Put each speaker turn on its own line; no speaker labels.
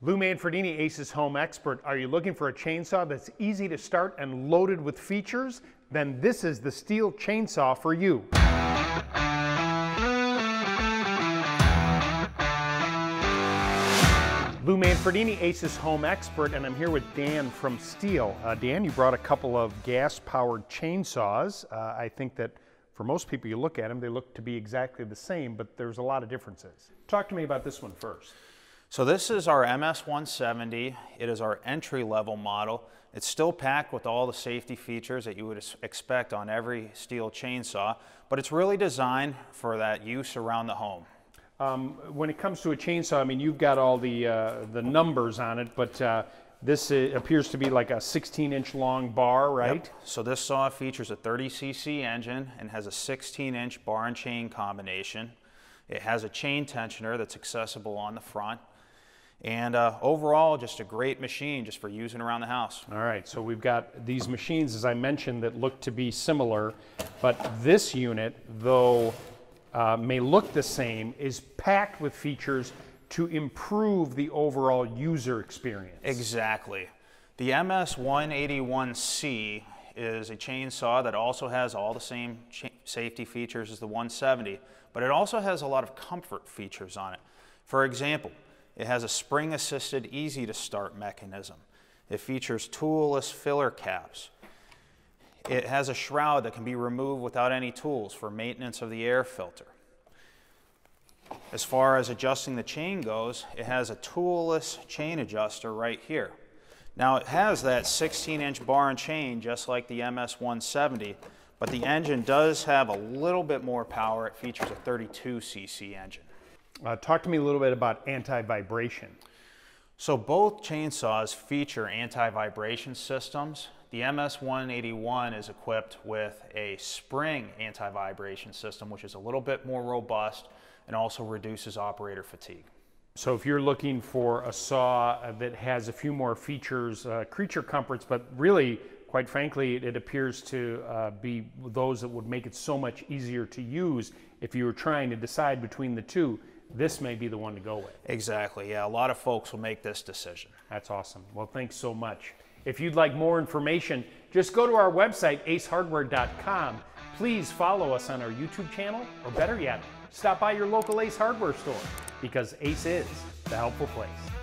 Lou Manfredini, Ace's home expert. Are you looking for a chainsaw that's easy to start and loaded with features? Then this is the Stihl chainsaw for you. Lou Manfredini, Ace's home expert, and I'm here with Dan from Stihl. Uh, Dan, you brought a couple of gas-powered chainsaws. Uh, I think that for most people, you look at them, they look to be exactly the same, but there's a lot of differences. Talk to me about this one first.
So this is our MS-170. It is our entry-level model. It's still packed with all the safety features that you would expect on every Stihl chainsaw, but it's really designed for that use around the home.
Um, when it comes to a chainsaw, I mean, you've got all the, uh, the numbers on it, but uh, this uh, appears to be like a 16 inch long bar, right? Yep.
So this saw features a 30 cc engine and has a 16 inch bar and chain combination. It has a chain tensioner that's accessible on the front. And uh, overall, just a great machine just for using around the house.
All right, so we've got these machines, as I mentioned, that look to be similar, but this unit, though uh, may look the same, is packed with features to improve the overall user experience.
Exactly. The MS-181C is a chainsaw that also has all the same safety features as the 170, but it also has a lot of comfort features on it. For example, it has a spring-assisted easy-to-start mechanism. It features toolless filler caps. It has a shroud that can be removed without any tools for maintenance of the air filter. As far as adjusting the chain goes, it has a toolless chain adjuster right here. Now it has that 16 inch bar and chain just like the MS-170, but the engine does have a little bit more power. It features a 32 cc engine.
Uh, talk to me a little bit about anti-vibration.
So both chainsaws feature anti-vibration systems. The MS-181 is equipped with a spring anti-vibration system, which is a little bit more robust and also reduces operator fatigue.
So if you're looking for a saw that has a few more features, uh, creature comforts, but really, quite frankly, it, appears to uh, be those that would make it so much easier to use if you were trying to decide between the two this may be the one to go with.
Exactly. Yeah, a lot of folks will make this decision.
That's awesome. Well, thanks so much. If you'd like more information, just go to our website, acehardware.com. Please follow us on our YouTube channel, or better yet, stop by your local Ace Hardware store because Ace is the helpful place.